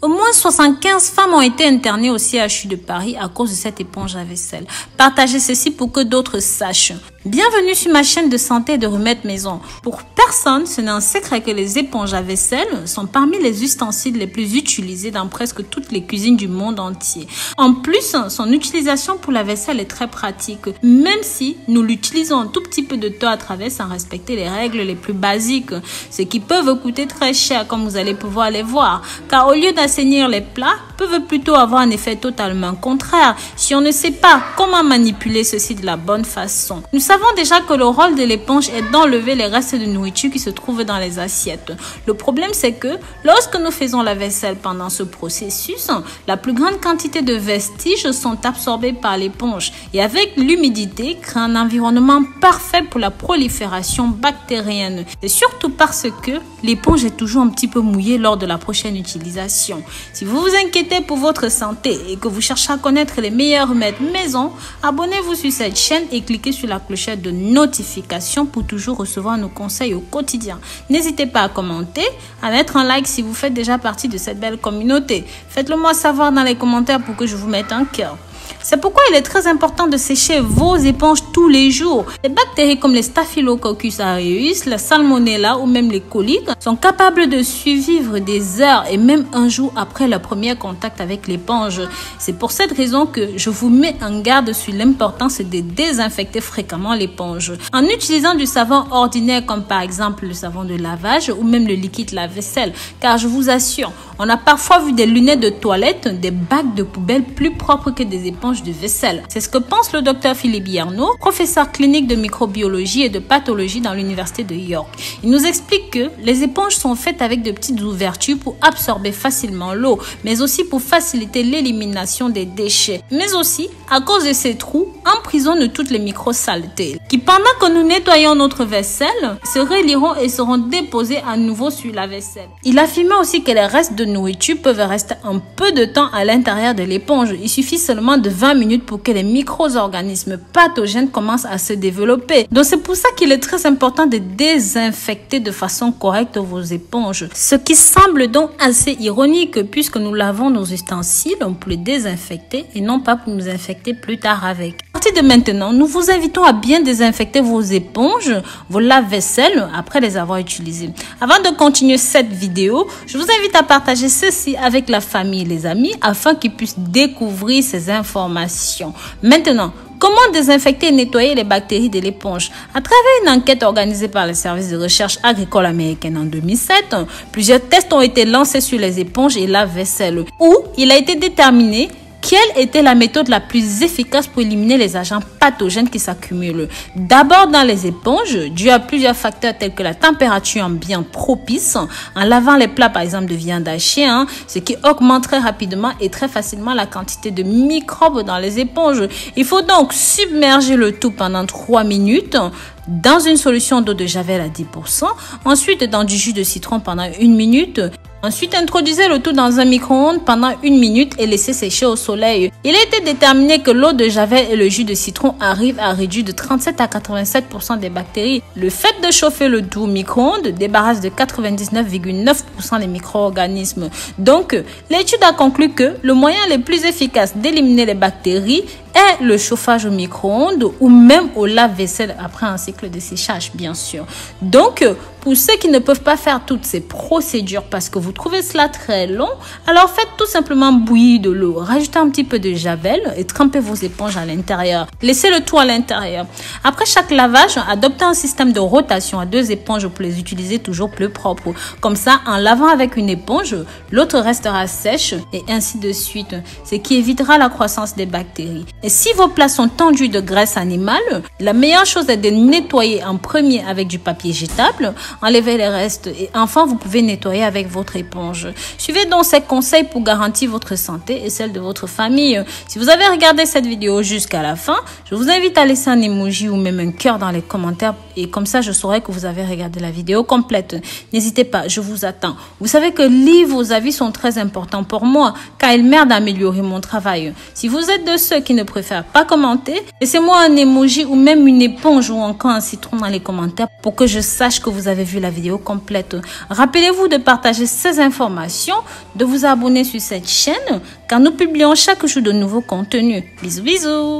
Au moins 75 femmes ont été internées au CHU de Paris à cause de cette éponge à vaisselle. Partagez ceci pour que d'autres sachent. Bienvenue sur ma chaîne de santé et de remède maison. Pour personne, ce n'est un secret que les éponges à vaisselle sont parmi les ustensiles les plus utilisés dans presque toutes les cuisines du monde entier. En plus, son utilisation pour la vaisselle est très pratique, même si nous l'utilisons un tout petit peu de temps à travers sans respecter les règles les plus basiques, ce qui peut vous coûter très cher comme vous allez pouvoir les voir. Car au lieu d'assainir les plats, peuvent plutôt avoir un effet totalement contraire si on ne sait pas comment manipuler ceci de la bonne façon. Nous savons déjà que le rôle de l'éponge est d'enlever les restes de nourriture qui se trouvent dans les assiettes. Le problème c'est que lorsque nous faisons la vaisselle pendant ce processus, la plus grande quantité de vestiges sont absorbés par l'éponge et avec l'humidité crée un environnement parfait pour la prolifération bactérienne. Et surtout parce que l'éponge est toujours un petit peu mouillée lors de la prochaine utilisation. Si vous vous inquiétez pour votre santé et que vous cherchez à connaître les meilleurs remèdes maison, abonnez-vous sur cette chaîne et cliquez sur la clochette de notification pour toujours recevoir nos conseils au quotidien. N'hésitez pas à commenter, à mettre un like si vous faites déjà partie de cette belle communauté. Faites-le moi savoir dans les commentaires pour que je vous mette un cœur. C'est pourquoi il est très important de sécher vos éponges tous les jours. Les bactéries comme les Staphylococcus aureus, la Salmonella ou même les coliques sont capables de survivre des heures et même un jour après le premier contact avec l'éponge. C'est pour cette raison que je vous mets en garde sur l'importance de désinfecter fréquemment l'éponge. En utilisant du savon ordinaire comme par exemple le savon de lavage ou même le liquide lave-vaisselle. Car je vous assure, on a parfois vu des lunettes de toilette, des bacs de poubelle plus propres que des éponges vaisselle. C'est ce que pense le docteur Philippe Yarno, professeur clinique de microbiologie et de pathologie dans l'université de York. Il nous explique que les éponges sont faites avec de petites ouvertures pour absorber facilement l'eau, mais aussi pour faciliter l'élimination des déchets. Mais aussi, à cause de ces trous, emprisonnent toutes les micro-saletés qui, pendant que nous nettoyons notre vaisselle, se reliront et seront déposés à nouveau sur la vaisselle. Il affirmait aussi que les restes de nourriture peuvent rester un peu de temps à l'intérieur de l'éponge. Il suffit seulement de 20 minutes pour que les micro-organismes pathogènes commencent à se développer. Donc c'est pour ça qu'il est très important de désinfecter de façon correcte vos éponges. Ce qui semble donc assez ironique puisque nous lavons nos ustensiles pour les désinfecter et non pas pour nous infecter plus tard avec. De maintenant, nous vous invitons à bien désinfecter vos éponges, vos lave-vaisselle après les avoir utilisées. Avant de continuer cette vidéo, je vous invite à partager ceci avec la famille et les amis afin qu'ils puissent découvrir ces informations. Maintenant, Comment désinfecter et nettoyer les bactéries de l'éponge? À travers une enquête organisée par le service de recherche agricole américaine en 2007, plusieurs tests ont été lancés sur les éponges et la vaisselle, où il a été déterminé quelle était la méthode la plus efficace pour éliminer les agents pathogènes qui s'accumulent? D'abord dans les éponges, dû à plusieurs facteurs tels que la température ambiante propice, en lavant les plats par exemple de viande hachée, hein, ce qui augmente très rapidement et très facilement la quantité de microbes dans les éponges. Il faut donc submerger le tout pendant 3 minutes dans une solution d'eau de javel à 10%, ensuite dans du jus de citron pendant une minute, Ensuite, introduisez le tout dans un micro-ondes pendant une minute et laissez sécher au soleil. Il a été déterminé que l'eau de javel et le jus de citron arrivent à réduire de 37 à 87% des bactéries. Le fait de chauffer le tout au micro-ondes débarrasse de 99,9% des micro-organismes. Donc, l'étude a conclu que le moyen le plus efficace d'éliminer les bactéries est le chauffage au micro-ondes ou même au lave-vaisselle après un cycle de séchage, bien sûr. Donc, pour ceux qui ne peuvent pas faire toutes ces procédures parce que vous trouvez cela très long, alors faites tout simplement bouillir de l'eau, rajoutez un petit peu de javel et trempez vos éponges à l'intérieur. Laissez le tout à l'intérieur. Après chaque lavage, adoptez un système de rotation à deux éponges pour les utiliser toujours plus propres. Comme ça, en lavant avec une éponge, l'autre restera sèche et ainsi de suite, ce qui évitera la croissance des bactéries. Et si vos plats sont tendus de graisse animale, la meilleure chose est de nettoyer en premier avec du papier jetable enlevez les restes et enfin vous pouvez nettoyer avec votre éponge. Suivez donc ces conseils pour garantir votre santé et celle de votre famille. Si vous avez regardé cette vidéo jusqu'à la fin, je vous invite à laisser un emoji ou même un cœur dans les commentaires et comme ça je saurai que vous avez regardé la vidéo complète. N'hésitez pas, je vous attends. Vous savez que lire vos avis sont très importants pour moi car ils m'aident à améliorer mon travail. Si vous êtes de ceux qui ne préfère pas commenter, laissez-moi un emoji ou même une éponge ou encore un citron dans les commentaires pour que je sache que vous avez vu la vidéo complète. Rappelez-vous de partager ces informations, de vous abonner sur cette chaîne car nous publions chaque jour de nouveaux contenus. Bisous bisous